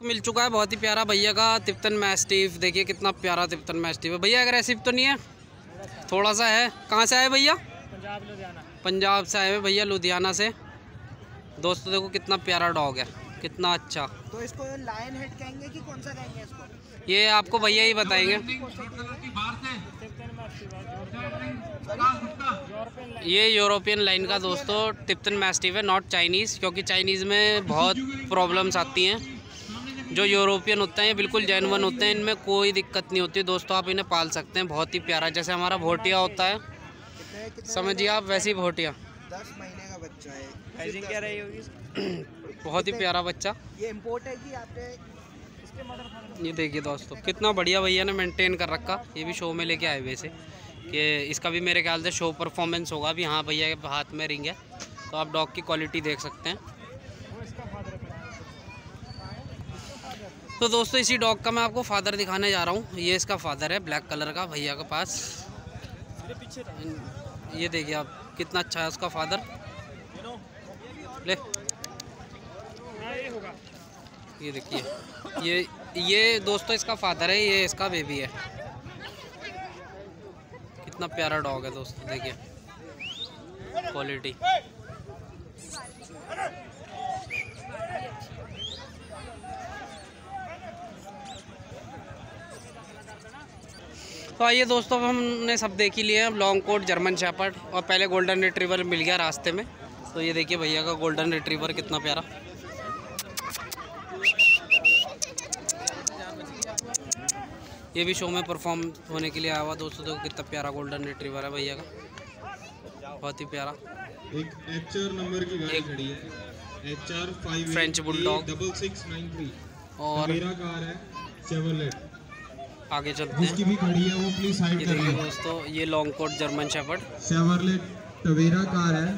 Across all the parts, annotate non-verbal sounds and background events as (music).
मिल चुका है बहुत ही प्यारा भैया का तिप्तन मैस्टिफ देखिए कितना प्यारा तिप्तन मैस्टिफ है। भैया अग्रेसिव तो नहीं है? थोड़ा सा है। कहाँ से आए भैया? पंजाब लुधियाना। पंजाब से आए हुए भैया लुधियाना से। दोस्तों देखो कितना प्यारा डॉग है। कितना अच्छा। तो इसको लायन हेड कहेंगे कि कौन सा कहेंगे इसको? ये आपको भैया ही बताएँगे। ये यूरोपियन लाइन का दोस्तों टिप्तन मैस्टिव है नॉट चाइनीज़ क्योंकि चाइनीज़ में बहुत प्रॉब्लम्स आती हैं। जो यूरोपियन होते हैं ये बिल्कुल जैनवन होते हैं इनमें कोई दिक्कत नहीं होती। दोस्तों आप इन्हें पाल सकते हैं बहुत ही प्यारा। जैसे हमारा भोटिया होता है। समझिए आप वैसी भोटिया। दस महीने का बच्चा है। प्राइसिंग क्या रही होगी (coughs) बहुत ही प्यारा बच्चा। ये इम्पोर्ट है कि आपने इसके मदर फादर ये देखिए दोस्तों कितना बढ़िया भैया ने मेंटेन कर रखा। ये भी शो में लेके आए वैसे कि इसका भी मेरे ख्याल से शो परफॉर्मेंस होगा। भी हाँ भैया के हाथ में रिंग है। तो आप डॉग की क्वालिटी देख सकते हैं वो इसका फादर है तो दोस्तों, इसी डॉग का मैं आपको फादर दिखाने जा रहा हूँ। ये इसका फादर है, ब्लैक कलर का, भैया के पास। ये देखिए आप, कितना अच्छा है उसका फादर। ले। ये देखिए, ये ये दोस्तों इसका फादर है, ये इसका बेबी है। कितना प्यारा डॉग है दोस्तों, देखिए। क्वालिटी तो आइए दोस्तों अब हमने सब देख ही लिए अब लॉन्ग कोट जर्मन शेपर्ड और पहले गोल्डन रिट्रीवर मिल गया रास्ते में। तो ये देखिए भैया का गोल्डन रिट्रीवर कितना प्यारा। ये भी शो में परफॉर्म होने के लिए आया हुआ दोस्तों देखो कितना प्यारा गोल्डन रिट्रीवर है भैया का। बहुत ही प्यारा। एक एच आर नंबर की गाड़ी खड़ी है। H R five French Bulldog। Double six nine three और मेरा कार है चेवरलेट आगे चलते हैं। भी खड़ी है वो प्लीज़ ये साइड कर देखिए दोस्तों ये long coat German shepherd Chevrolet Tavera car है।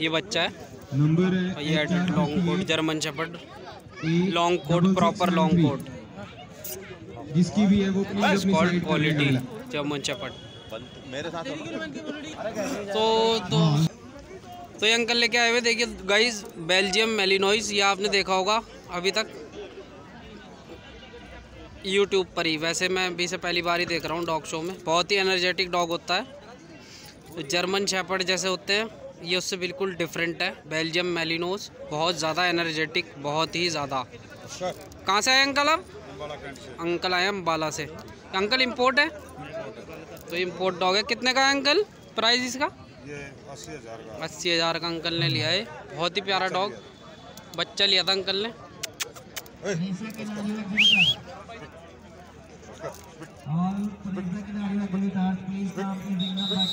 ये बच्चा है। नंबर है ये HR long coat German shepherd A long coat proper long coat जिसकी भी है वो प्लीज़ क्वालिटी जर्मन शेपर्ड मेरे साथ तो तो तो ये अंकल लेके आए हुए देखिए गाइस बेल्जियम मेलिनोइस ये आपने देखा होगा अभी तक। यूट्यूब पर ही। वैसे मैं अभी से पहली बार ही देख रहा हूँ डॉग शो में। बहुत ही एनर्जेटिक डॉग होता है। तो जर्मन शेपर्ड जैसे होते हैं ये उससे बिल्कुल डिफरेंट है। बेल्जियम मेलिनोस बहुत ज़्यादा एनर्जेटिक बहुत ही ज़्यादा। कहाँ से आए अंकल आप? अंकल आए अम्बाला से। अंकल इम्पोर्ट है? तो इम्पोर्ट डॉग है। कितने का है अंकल? प्राइस इसका? अस्सी हज़ार का। अंकल ने लिया है। बहुत ही प्यारा डॉग बच्चा लिया था अंकल ने।